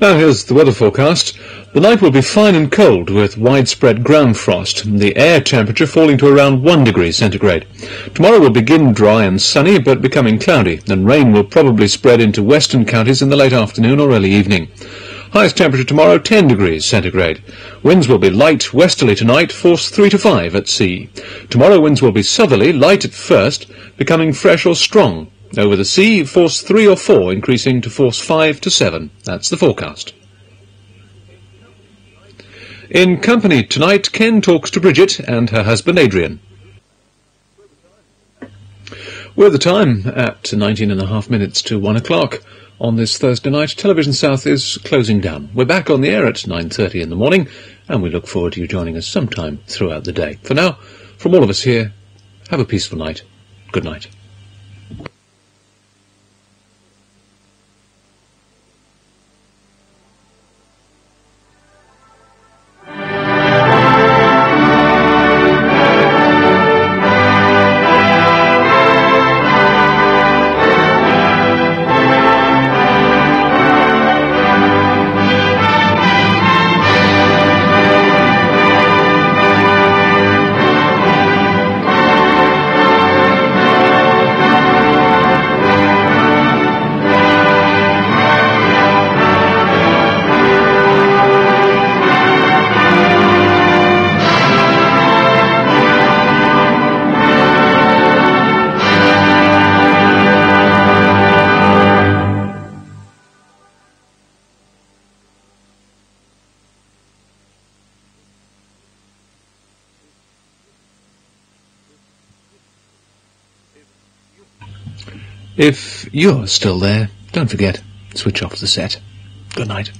Now here's the weather forecast. The night will be fine and cold with widespread ground frost, the air temperature falling to around 1 degree centigrade. Tomorrow will begin dry and sunny but becoming cloudy, and rain will probably spread into western counties in the late afternoon or early evening. Highest temperature tomorrow 10 degrees centigrade. Winds will be light westerly tonight, force 3 to 5 at sea. Tomorrow winds will be southerly, light at first, becoming fresh or strong. Over the sea, force 3 or 4, increasing to force 5 to 7. That's the forecast. In company tonight, Ken talks to Bridget and her husband Adrian. We're the time at 19 and a half minutes to 1 o'clock. On this Thursday night, Television South is closing down. We're back on the air at 9.30 in the morning, and we look forward to you joining us sometime throughout the day. For now, from all of us here, have a peaceful night. Good night. If you're still there, don't forget, switch off the set. Good night.